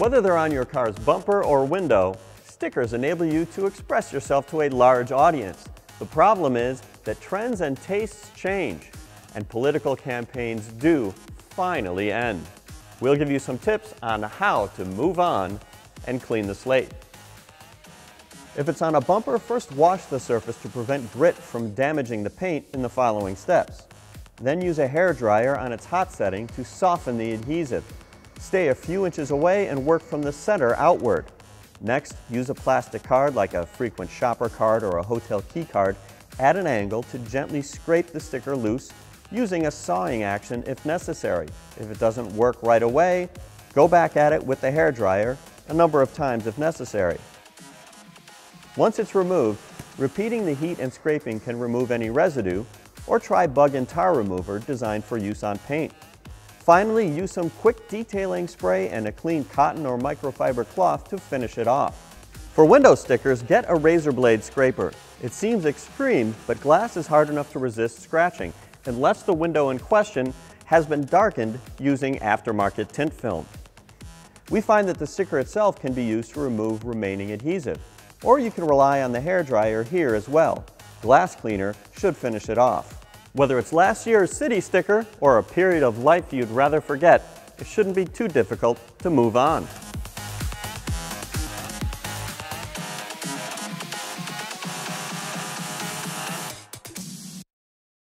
Whether they're on your car's bumper or window, stickers enable you to express yourself to a large audience. The problem is that trends and tastes change, and political campaigns do finally end. We'll give you some tips on how to move on and clean the slate. If it's on a bumper, first wash the surface to prevent grit from damaging the paint in the following steps. Then use a hair dryer on its hot setting to soften the adhesive. Stay a few inches away and work from the center outward. Next, use a plastic card like a frequent shopper card or a hotel key card at an angle to gently scrape the sticker loose using a sawing action if necessary. If it doesn't work right away, go back at it with the hair dryer a number of times if necessary. Once it's removed, repeating the heat and scraping can remove any residue, or try bug and tar remover designed for use on paint. Finally, use some quick detailing spray and a clean cotton or microfiber cloth to finish it off. For window stickers, get a razor blade scraper. It seems extreme, but glass is hard enough to resist scratching, unless the window in question has been darkened using aftermarket tint film. We find that the sticker itself can be used to remove remaining adhesive, or you can rely on the hair dryer here as well. Glass cleaner should finish it off. Whether it's last year's city sticker or a period of life you'd rather forget, it shouldn't be too difficult to move on.